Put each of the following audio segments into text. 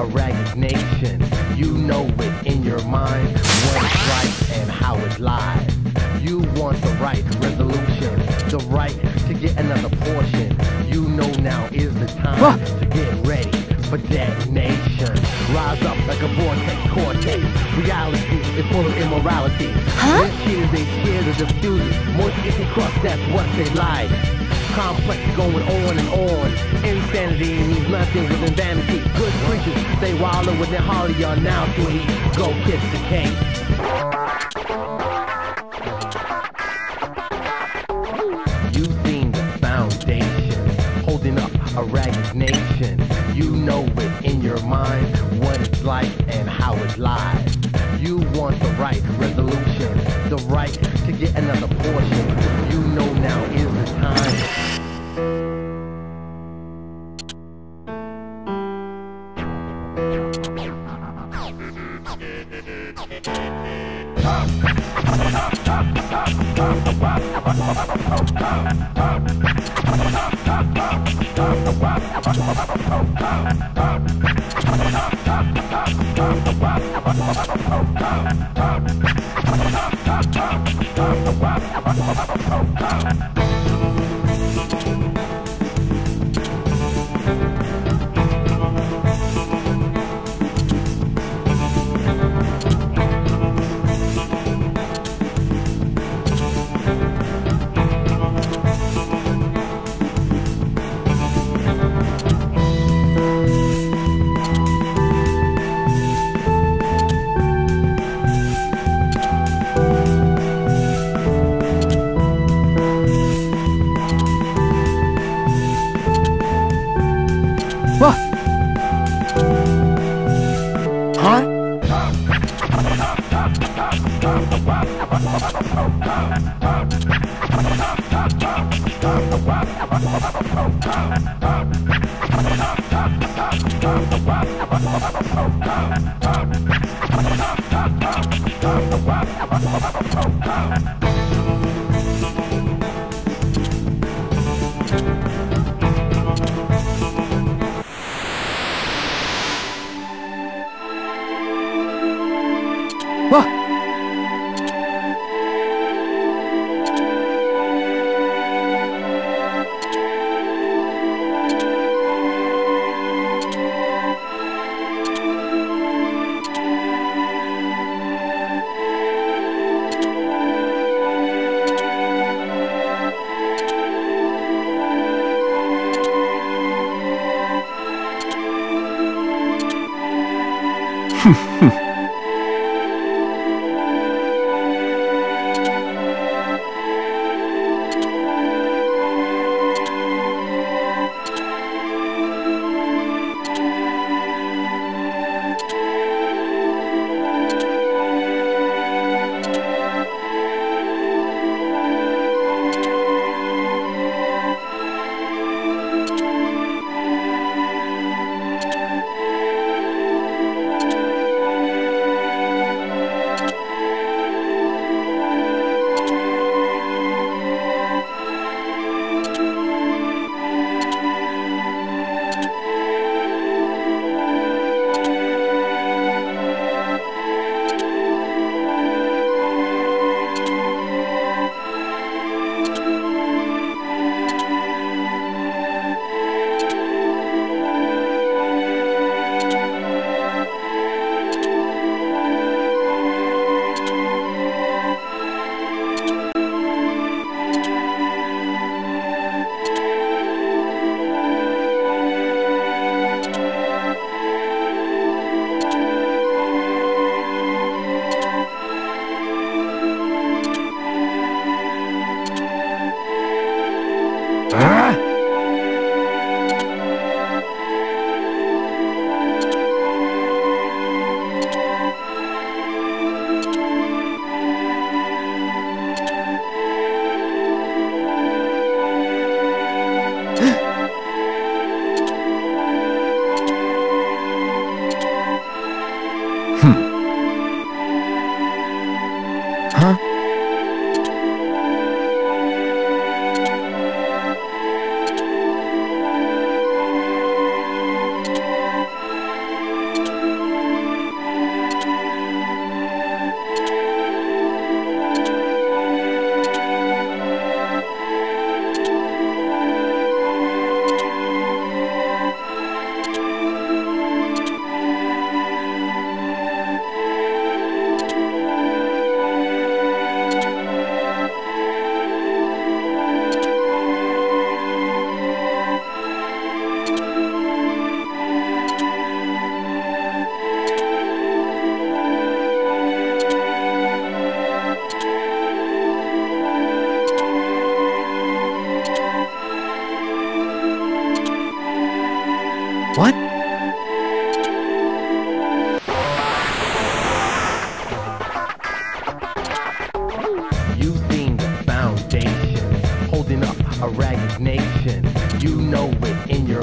a ragged nation. You know it in your mind, what's right and how it lies. You want the right resolution, the right to get another portion. You know now is the time to get ready for detonation. Rise up like a vortex cortex. Reality is full of immorality. Huh? This shit is they scared to diffuse it. More get across, that's what they like. Complex going on and on. Insanity means nothing within vanity. Good creatures, they wallow with their holly are now to eat. Go kiss the king. You seen the foundation, holding up a ragged nation. You know it in your mind, what it's like and how it lies. You want the right resolution, the right to get another portion. You know now is the time. What?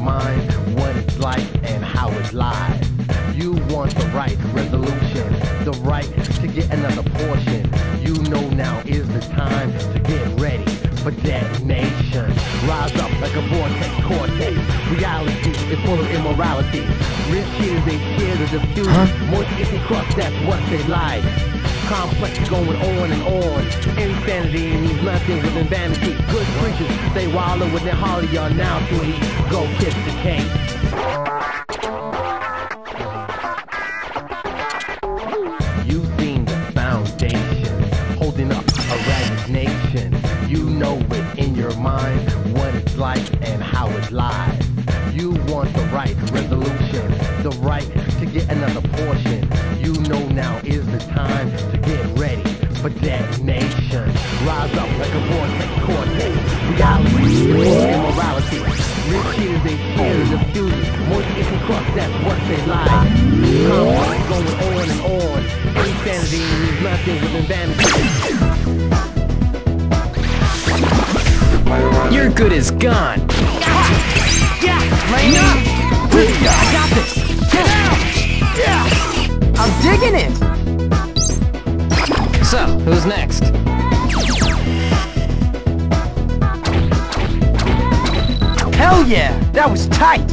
mind what it's like and how it lies. You want the right resolution, the right to get another portion. You know now is the time to get ready for detonation. Rise up like a vortex cortex. Reality is full of immorality. Rich kids, they share the diffuse. Moist if they cross, that's what they like. Complex going on and on. Insanity means nothing within vanity. Good creatures, they wallow with their holly are now sweet. Go kiss the cake. You've seen the foundation holding up a ragged nation. You know it in your mind what it's like and how it lies. You want the right resolution, the right to get another portion. You know now is the time to get ready for detonation. Rise up like a vortex cortex. Reality is full of immorality. Rich kids, they share the diffusion. Moist if and cross, that's what they like. Complex going on and on. Insanity means nothing within vanity. You're good as gone. Yeah! Enough! I got this! Get out! I'm digging it! So, who's next? Hell yeah! That was tight!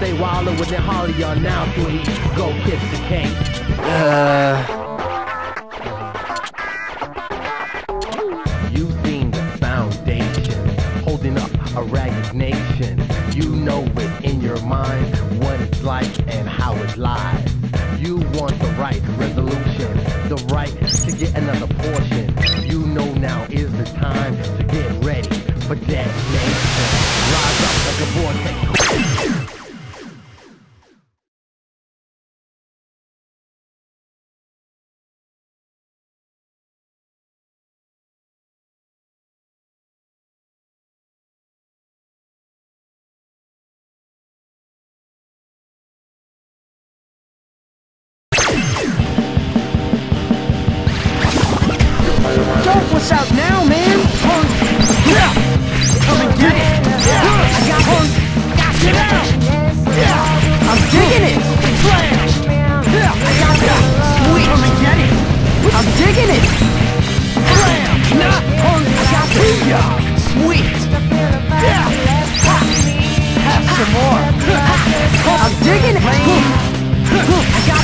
They wallow with their holly are now eat. Go kiss the king. You uh,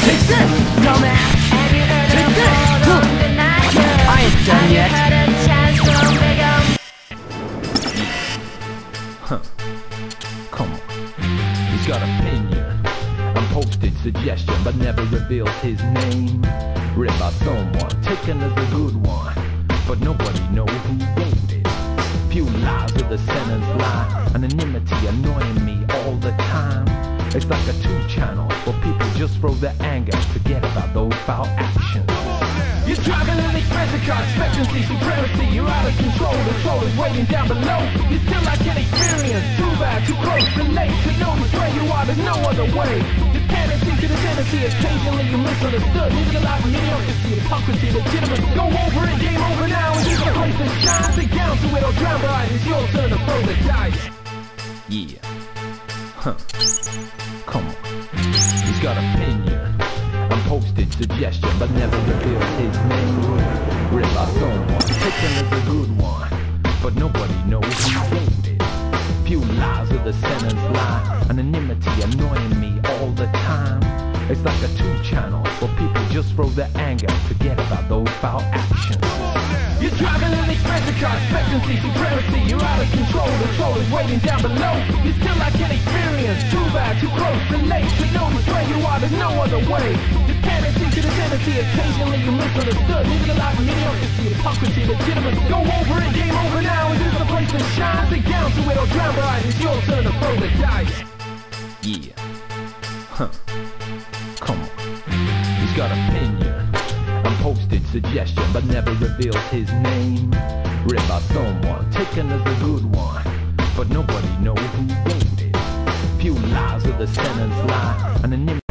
Take this. Dumbass. Take this. I ain't done yet. Huh. Come on. He's got opinion. And posted suggestion, but never reveals his name. Rip out someone, taken as a good one. But nobody knows who wrote it. Few lies of the sentence lie. Anonymity annoying me all the time. It's like a two channel where people just throw their anger, forget about those foul actions. You're driving an expensive car, expectancy, supremacy. You're out of control, the troll is waiting down below. You still like an experience, too bad, too close, too late to notice where you are. There's no other way. The Dependency to the tendency, occasionally you misunderstood. Living a life of mediocrity, hypocrisy, legitimacy. Go over it, game over now, and use the place that shines. Sit down to it or drown eyes. It's your turn to throw the dice. Yeah. Huh. Come on. He's got opinion. I'm posted suggestion, but never reveals his name. Read by someone, taken as a good one. But nobody knows who wrote it. Few lies of the sentence lie. Anonymity annoying me all the time. It's like a two channel where people just throw their anger, forget about those foul actions. Driving an expensive car, expectancy, supremacy. You're out of control, the troll is waiting down below. You still like an experience, too bad, too close, too late to notice where you are. There's no other way. To the tendency, occasionally you misunderstood. Living a life of mediocrity, hypocrisy, legitimacy. Go over it, game over now. Is this the place to shine? Sit down to it or drown the eyes. It's your turn to throw the dice. Yeah. Huh. Come on. He's got opinion. Posted suggestion, but never reveals his name. Read by someone, taken as a good one. But nobody knows who wrote it. Few lies of the sentence lie. Anonymity